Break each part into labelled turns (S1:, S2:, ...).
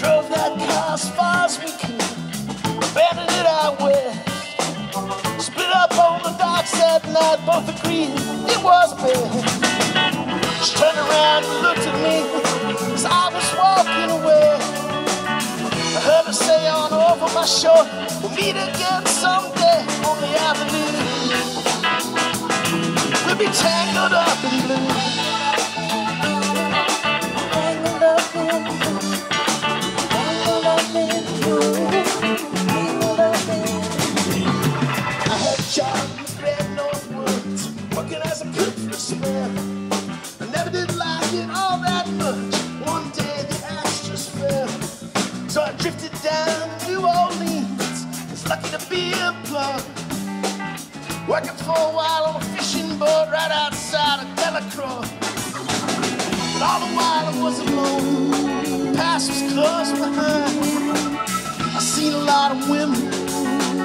S1: Drove that car as far as we could, abandoned it out west. Split up on the docks that night, both agreed it was best. She turned around and looked at me as I was walking away. I heard her say on over my shoulder, we'll meet again someday on the avenue. We'll be tangled up in blue. Lucky to be a plug. Working for a while on a fishing boat right outside of Delacroix. But all the while I was alone. the Past was close behind. I seen a lot of women.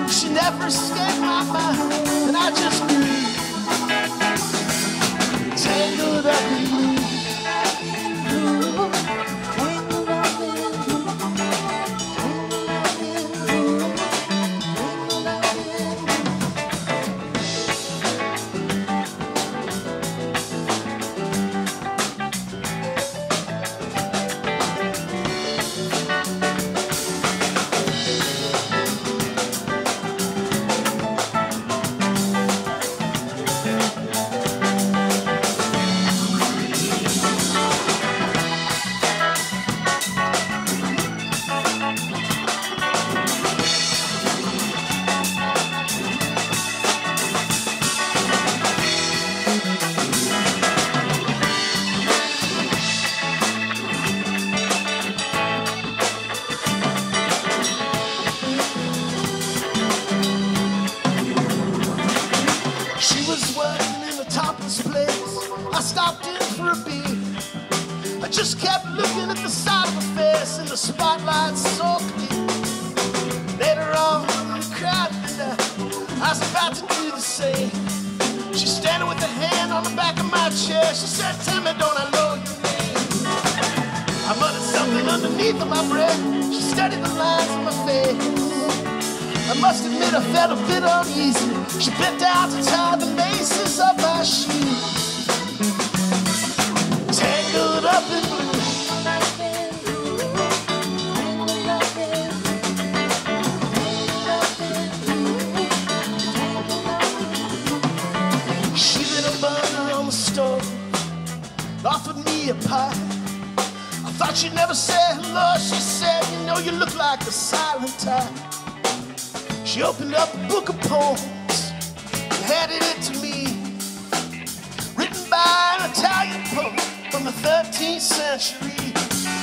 S1: She never escaped my mind. And I just grew beer. I just kept looking at the side of her face in the spotlight so clear. Later on, in the crowd, I was about to do the same. She's standing with her hand on the back of my chair. She said, Tell me, don't I know your name? I muttered something underneath of my breath. She studied the lines of my face. I must admit I felt a bit uneasy. She bent down to tie the laces of my shoes. She'd never say hello. She said, You know, you look like a silent type. She opened up a book of poems and handed it to me. Written by an Italian poet the 13th century.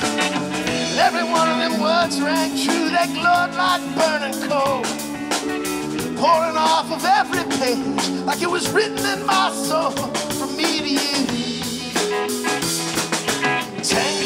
S1: And every one of them words rang true, they glowed like burning coal. Pouring off of every page like it was written in my soul from me to you. Tangled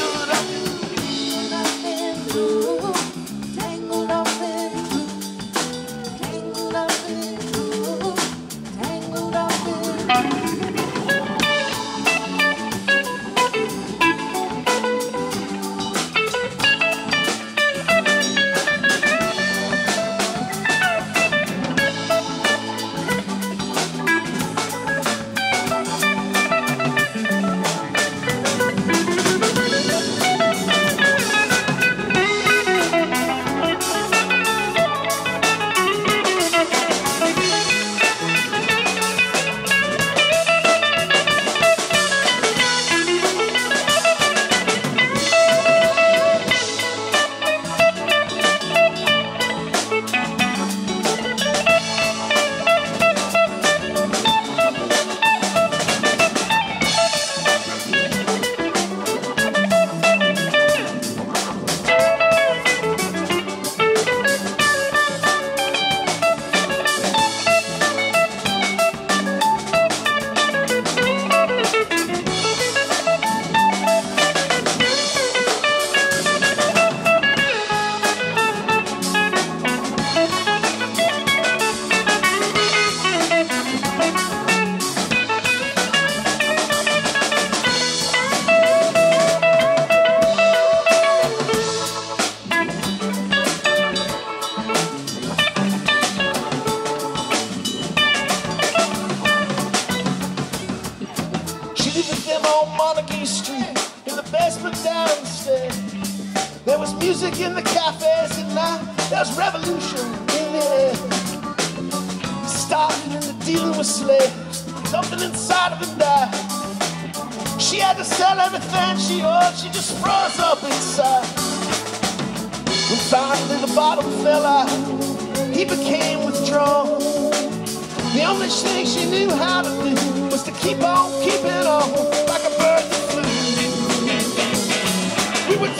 S1: music in the cafes at night. There's revolution in the air. Started into dealing with slaves. Something inside of him died. She had to sell everything she owned. She just froze up inside. When finally the bottom fell out, he became withdrawn. The only thing she knew how to do was to keep on keeping on like a bird that flew. We were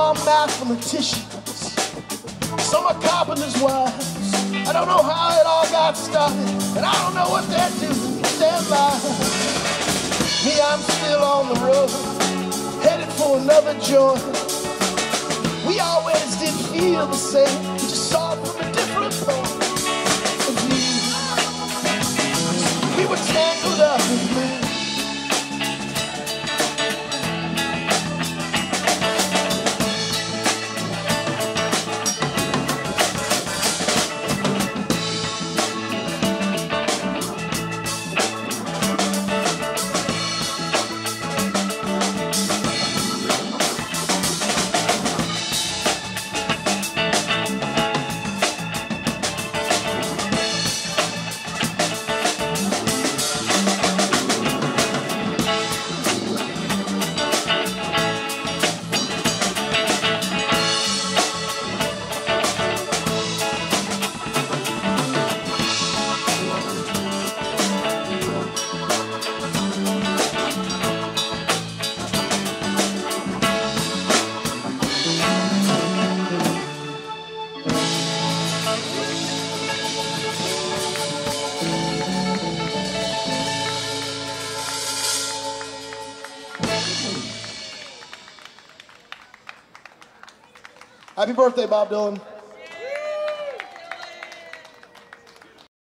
S1: are mathematicians, some are carpenters' wives. I don't know how it all got started, and I don't know what they're doing with their lives. Me, I'm still on the road, headed for another joint. We always did feel the same, we just saw it from a different point of view. We were tangled up Happy birthday, Bob Dylan.